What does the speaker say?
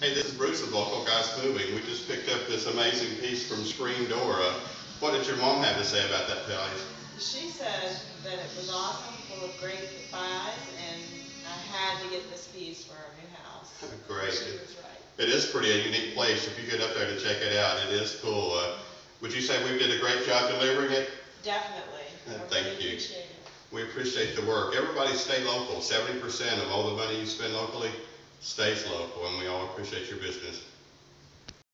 Hey, this is Bruce with Local Guys Moving. We just picked up this amazing piece from Screen Door. Uh, what did your mom have to say about that, Kelly? She said that it was awesome, full of great buys, and I had to get this piece for our new house. Great. She was right. It is pretty a unique place. If you get up there to check it out, it is cool. Uh, would you say we did a great job delivering it? Definitely. Uh, thank really you. appreciate it. We appreciate the work. Everybody stay local. Seventy percent of all the money you spend locally stays local, and we all appreciate your business.